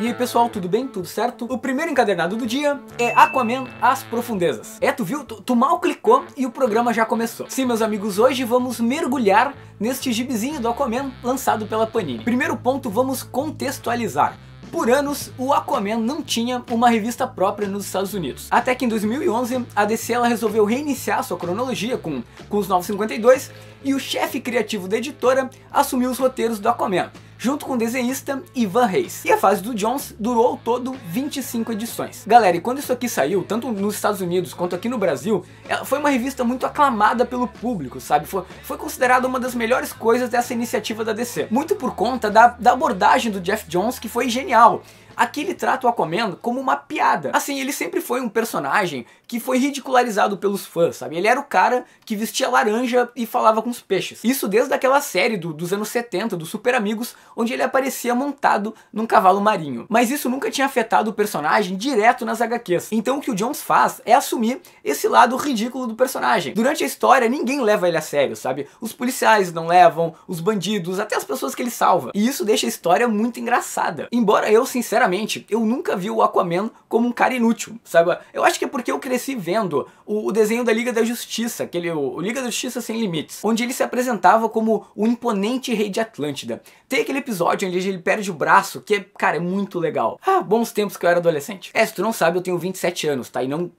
E aí pessoal, tudo bem? Tudo certo? O primeiro encadernado do dia é Aquaman As Profundezas. É, tu viu? Tu, tu, mal clicou e o programa já começou. Sim, meus amigos, hoje vamos mergulhar neste gibizinho do Aquaman lançado pela Panini. Primeiro ponto, vamos contextualizar. Por anos, o Aquaman não tinha uma revista própria nos Estados Unidos. Até que em 2011, a DC ela resolveu reiniciar sua cronologia com, com os 952 e o chefe criativo da editora assumiu os roteiros do Aquaman junto com o desenhista Ivan Reis. E a fase do Jones durou ao todo 25 edições. Galera, e quando isso aqui saiu, tanto nos Estados Unidos quanto aqui no Brasil, foi uma revista muito aclamada pelo público, sabe? Foi, foi considerada uma das melhores coisas dessa iniciativa da DC. Muito por conta da, da abordagem do Jeff Jones, que foi genial. Aqui ele trata o Aquaman como uma piada. Assim, ele sempre foi um personagem que foi ridicularizado pelos fãs, sabe? Ele era o cara que vestia laranja e falava com os peixes. Isso desde aquela série do, dos anos 70, dos Super Amigos, onde ele aparecia montado num cavalo marinho. Mas isso nunca tinha afetado o personagem direto nas HQs. Então o que o Jones faz é assumir esse lado ridículo do personagem. Durante a história, ninguém leva ele a sério, sabe? Os policiais não levam, os bandidos, até as pessoas que ele salva. E isso deixa a história muito engraçada. Embora eu, sinceramente, sinceramente, eu nunca vi o Aquaman como um cara inútil, sabe? Eu acho que é porque eu cresci vendo o, o desenho da Liga da Justiça, aquele o, o, Liga da Justiça Sem Limites, onde ele se apresentava como o imponente rei de Atlântida. Tem aquele episódio onde ele perde o braço, que, é, cara, é muito legal. Ah, bons tempos que eu era adolescente. É, se tu não sabe, eu tenho 27 anos, tá? E não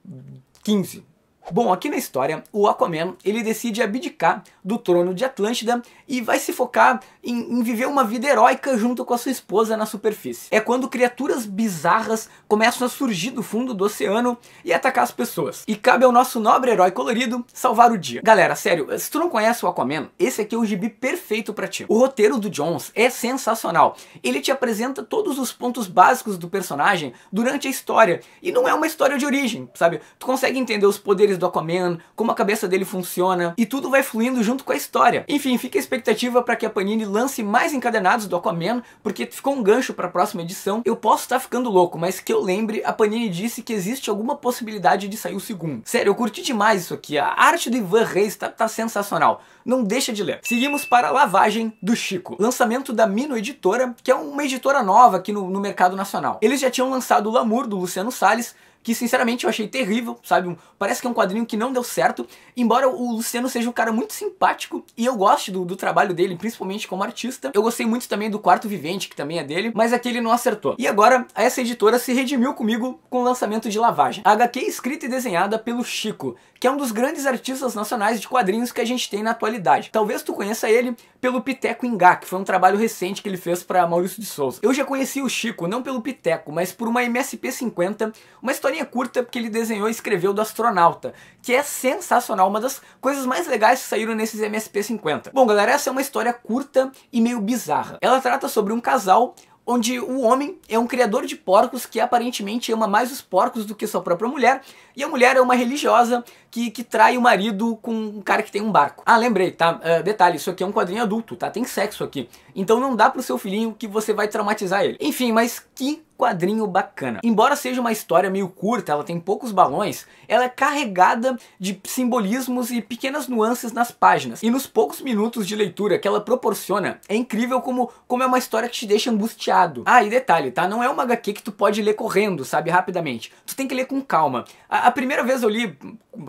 15. Bom, aqui na história, o Aquaman ele decide abdicar do trono de Atlântida e vai se focar em, em, viver uma vida heróica junto com a sua esposa na superfície. É quando criaturas bizarras começam a surgir do fundo do oceano e atacar as pessoas. E cabe ao nosso nobre herói colorido salvar o dia. Galera, sério, se tu não conhece o Aquaman, esse aqui é o gibi perfeito para ti. O roteiro do Jones é sensacional. Ele te apresenta todos os pontos básicos do personagem durante a história. E não é uma história de origem, sabe? Tu consegue entender os poderes do Aquaman, como a cabeça dele funciona, e tudo vai fluindo junto com a história. Enfim, fica a expectativa para que a Panini lance mais encadenados do Aquaman, porque ficou um gancho para a próxima edição. Eu posso estar tá ficando louco, mas que eu lembre, a Panini disse que existe alguma possibilidade de sair o segundo. Sério, eu curti demais isso aqui. A arte do Ivan Reis tá, tá sensacional. Não deixa de ler. Seguimos para a Lavagem do Chico. Lançamento da Mino Editora, que é uma editora nova aqui no, no mercado nacional. Eles já tinham lançado o Lamour, do Luciano Salles, que sinceramente eu achei terrível, sabe? Parece que é um quadrinho que não deu certo, embora o Luciano seja um cara muito simpático e eu goste do, do trabalho dele, principalmente como artista. Eu gostei muito também do Quarto Vivente, que também é dele, mas aqui ele não acertou. E agora, essa editora se redimiu comigo com o lançamento de Lavagem. A HQ escrita e desenhada pelo Chico, que é um dos grandes artistas nacionais de quadrinhos que a gente tem na atualidade. Talvez tu conheça ele pelo Piteco Ingá, que foi um trabalho recente que ele fez para Maurício de Souza. Eu já conheci o Chico, não pelo Piteco, mas por uma MSP 50, uma história historinha curta que ele desenhou e escreveu do astronauta, que é sensacional, uma das coisas mais legais que saíram nesses MSP50. Bom, galera, essa é uma história curta e meio bizarra. Ela trata sobre um casal onde o homem é um criador de porcos que aparentemente ama mais os porcos do que sua própria mulher, e a mulher é uma religiosa que, que trai o marido com um cara que tem um barco. Ah, lembrei, tá? Uh, detalhe, isso aqui é um quadrinho adulto, tá? Tem sexo aqui. Então não dá pro seu filhinho que você vai traumatizar ele. Enfim, mas que quadrinho bacana. Embora seja uma história meio curta, ela tem poucos balões, ela é carregada de simbolismos e pequenas nuances nas páginas. E nos poucos minutos de leitura que ela proporciona, é incrível como, como é uma história que te deixa angustiado. Ah, e detalhe, tá? Não é uma HQ que tu pode ler correndo, sabe, rapidamente. Tu tem que ler com calma. A, a primeira vez eu li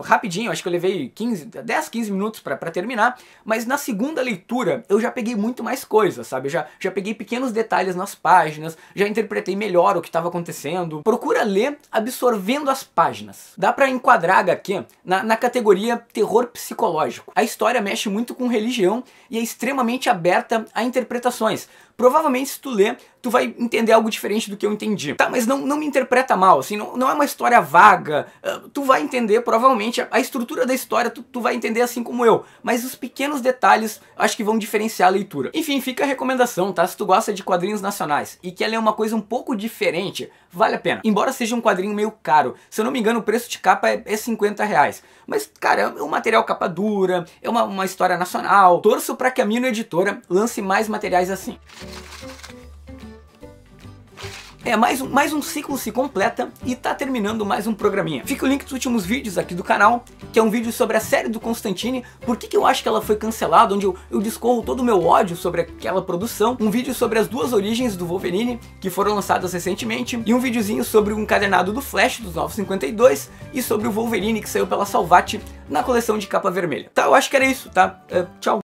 rapidinho, acho que eu levei 15, 10, 15 minutos para terminar, mas na segunda leitura eu já peguei muito mais coisa, sabe? Eu já, já peguei pequenos detalhes nas páginas, já interpretei melhor o que estava acontecendo. Procura ler absorvendo as páginas. Dá para enquadrar HQ na, na categoria terror psicológico. A história mexe muito com religião e é extremamente aberta a interpretações. Provavelmente se tu ler, tu vai entender algo diferente do que eu entendi. Tá, mas não, não me interpreta mal, assim, não, não é uma história vaga. Uh, tu vai entender, provavelmente, a, a estrutura da história tu, tu vai entender assim como eu. Mas os pequenos detalhes acho que vão diferenciar a leitura. Enfim, fica a recomendação, tá? Se tu gosta de quadrinhos nacionais e quer ler uma coisa um pouco diferente, vale a pena. Embora seja um quadrinho meio caro. Se eu não me engano, o preço de capa é, é 50 reais. Mas, cara, é um material capa dura, é uma, uma história nacional. Torço para que a Mino Editora lance mais materiais assim. É, mais um, mais um ciclo se completa e tá terminando mais um programinha. Fica o link dos últimos vídeos aqui do canal, que é um vídeo sobre a série do Constantine, por que, que eu acho que ela foi cancelada, onde eu, eu discorro todo o meu ódio sobre aquela produção, um vídeo sobre as duas origens do Wolverine, que foram lançadas recentemente, e um videozinho sobre o encadernado do Flash dos 952 e sobre o Wolverine que saiu pela Salvati na coleção de capa vermelha. Tá, eu acho que era isso, tá? Uh, tchau.